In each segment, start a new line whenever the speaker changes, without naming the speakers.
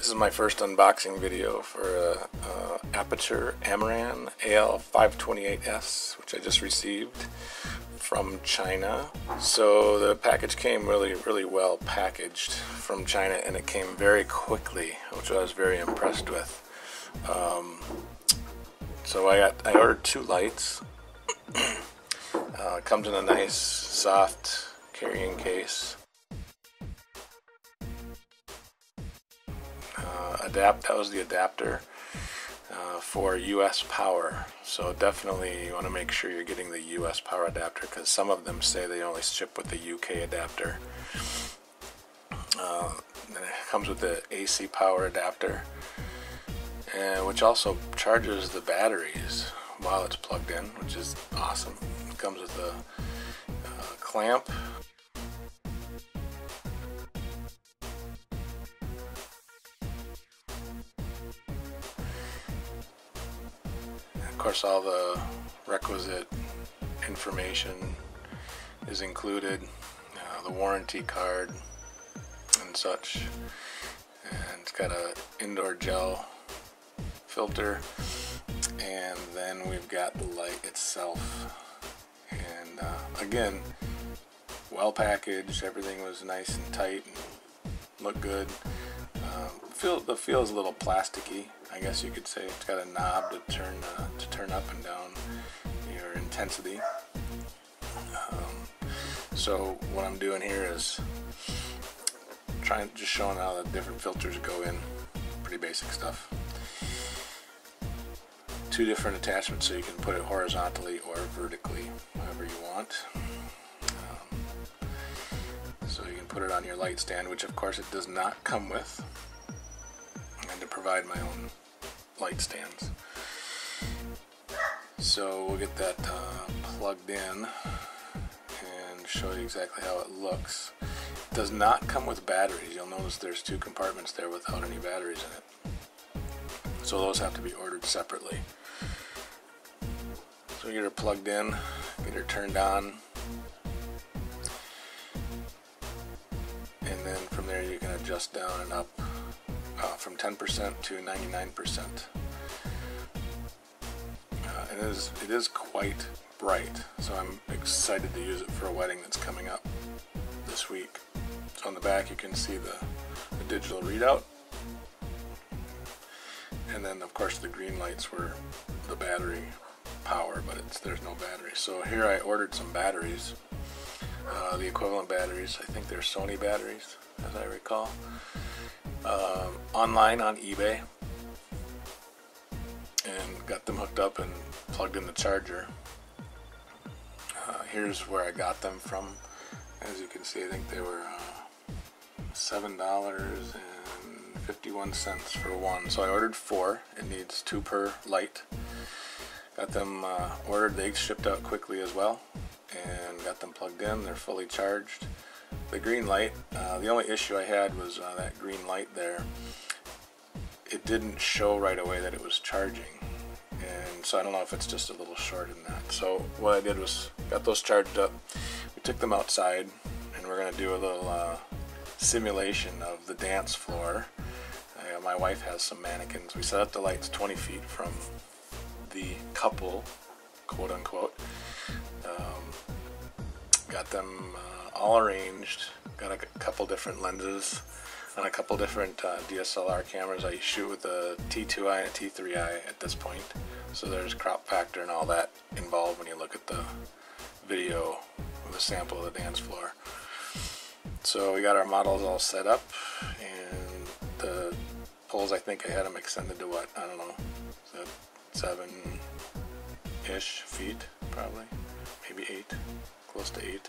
This is my first unboxing video for a, a Aputure Amaran AL528S, which I just received from China. So the package came really, really well packaged from China, and it came very quickly, which I was very impressed with. Um, so I got, I ordered two lights. uh, comes in a nice, soft carrying case. Adapt. That was the adapter uh, for US power. So definitely you want to make sure you're getting the US power adapter because some of them say they only ship with the UK adapter. Uh, and it comes with the AC power adapter, and which also charges the batteries while it's plugged in, which is awesome. It comes with a uh, clamp course, all the requisite information is included, uh, the warranty card and such. And it's got a indoor gel filter, and then we've got the light itself. And uh, again, well packaged. Everything was nice and tight and looked good. Um, feel the feel is a little plasticky. I guess you could say it's got a knob to turn uh, to turn up and down your intensity. Um, so what I'm doing here is trying just showing how the different filters go in. Pretty basic stuff. Two different attachments so you can put it horizontally or vertically, however you want. Put it on your light stand, which of course it does not come with I and to provide my own light stands. So we'll get that uh, plugged in and show you exactly how it looks. It does not come with batteries. You'll notice there's two compartments there without any batteries in it. So those have to be ordered separately. So get her plugged in, get her turned on, adjust down and up uh, from 10% to 99%. Uh, it is it is quite bright, so I'm excited to use it for a wedding that's coming up this week. So on the back you can see the, the digital readout, and then of course the green lights were the battery power, but it's there's no battery. So here I ordered some batteries, uh, the equivalent batteries. I think they're Sony batteries, as I recall uh, online on eBay and got them hooked up and plugged in the charger. Uh, here's where I got them from. As you can see, I think they were uh, seven dollars and fifty-one cents for one. So I ordered four. It needs two per light. Got them uh, ordered. They shipped out quickly as well, and got them plugged in. They're fully charged the green light, uh, the only issue I had was uh, that green light there. It didn't show right away that it was charging. And so I don't know if it's just a little short in that. So what I did was got those charged up. We took them outside and we're going to do a little uh, simulation of the dance floor. Uh, my wife has some mannequins. We set up the lights 20 feet from the couple, quote unquote. Um, got them uh, all arranged. Got a couple different lenses on a couple different uh, DSLR cameras. I shoot with a T2i and a T3i at this point. So there's crop factor and all that involved when you look at the video of a sample of the dance floor. So we got our models all set up and the poles I think I had them extended to what, I don't know, seven-ish feet probably, maybe eight close to 8.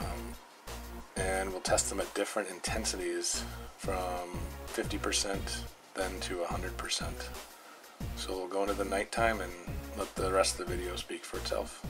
Um, and we'll test them at different intensities from 50% then to 100%. So we'll go into the nighttime and let the rest of the video speak for itself.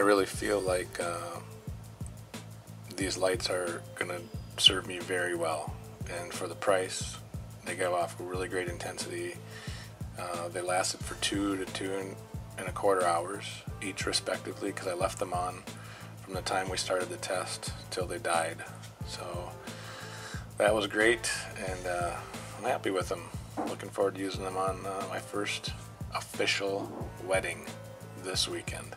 I really feel like uh, these lights are going to serve me very well. And for the price, they give off really great intensity. Uh, they lasted for two to two and, and a quarter hours each, respectively, because I left them on from the time we started the test till they died. So that was great, and uh, I'm happy with them. Looking forward to using them on uh, my first official wedding this weekend.